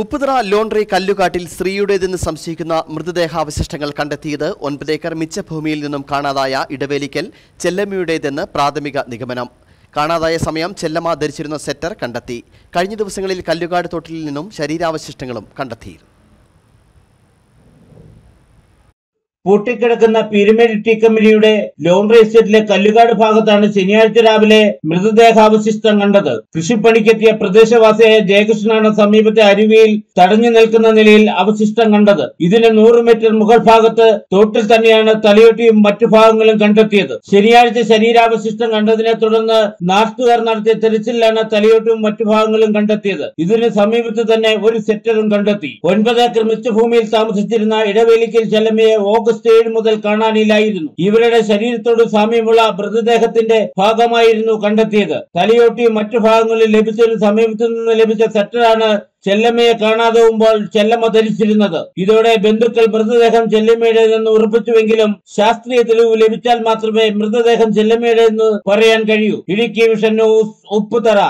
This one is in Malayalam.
ഉപ്പുതറ ലോണ്ടറി കല്ലുകാട്ടിൽ സ്ത്രീയുടേതെന്ന് സംശയിക്കുന്ന മൃതദേഹാവശിഷ്ടങ്ങൾ കണ്ടെത്തിയത് ഒൻപതേക്കർ മിച്ചഭൂമിയിൽ നിന്നും കാണാതായ ഇടവേലിക്കൽ ചെല്ലമ്മയുടേതെന്ന് പ്രാഥമിക നിഗമനം. കാണാതായ സമയം ചെല്ലമ്മ ധരിച്ചിരുന്ന സെറ്റർ കണ്ടെത്തി. കഴിഞ്ഞ ദിവസങ്ങളിൽ കല്ലുകാട് തോട്ടിൽ നിന്നും ശരീരാവശിഷ്ടങ്ങളും കണ്ടെത്തിയിരുന്നു. പൂട്ടിക്കിടക്കുന്ന പീരുമേട് ടീ കമ്പനിയുടെ ലോണ്ടറി എസ്റ്റേറ്റിലെ കല്ലുകാട് ഭാഗത്താണ് ശനിയാഴ്ച രാവിലെ മൃതദേഹാവശിഷ്ടം കണ്ടത്. കൃഷിപ്പണിക്കെത്തിയ പ്രദേശവാസിയായ ജയകൃഷ്ണനാണ് സമീപത്തെ അരുവിയിൽ തടഞ്ഞു നിൽക്കുന്ന നിലയിൽ അവശിഷ്ടം കണ്ടത്. ഇതിന് നൂറ് മീറ്റർ മുകൾ ഭാഗത്ത് തോട്ടിൽ തന്നെയാണ് തലയോട്ടിയും മറ്റു ഭാഗങ്ങളും കണ്ടെത്തിയത്. ശനിയാഴ്ച ശരീരാവശിഷ്ടം കണ്ടതിനെ തുടർന്ന് നാട്ടുകാർ നടത്തിയ തെരച്ചിലാണ് തലയോട്ടിയും മറ്റു ഭാഗങ്ങളും കണ്ടെത്തിയത്. ഇതിന് സമീപത്ത് തന്നെ ഒരു സെറ്ററും കണ്ടെത്തി. ഒൻപത് ഏക്കർ മിച്ചഭൂമിയിൽ താമസിച്ചിരുന്ന ഇടവേലിക്കൽ ചെല്ലമ്മയെ ഓഗസ്റ്റ് ഏഴ് മുതൽ കാണാനില്ലായിരുന്നു. ഇവരുടെ ശരീരത്തോട് സാമ്യമുള്ള മൃതദേഹത്തിന്റെ ഭാഗമായിരുന്നു കണ്ടെത്തിയത്. തലയോട്ടിയും മറ്റു ഭാഗങ്ങളിൽ ലഭിച്ചതിന് സമീപത്തു നിന്ന് ലഭിച്ച സെറ്ററാണ് ചെല്ലമ്മയെ കാണാതാവുമ്പോൾ ചെല്ലമ്മ ധരിച്ചിരുന്നത്. ഇതോടെ ബന്ധുക്കൾ മൃതദേഹം ചെല്ലമ്മയുടെ നിന്ന് ഉറപ്പിച്ചുവെങ്കിലും ശാസ്ത്രീയ തെളിവ് ലഭിച്ചാൽ മാത്രമേ മൃതദേഹം ചെല്ലമ്മയുടേതെന്ന് പറയാൻ കഴിയൂ. Idukki vision news Upputhara.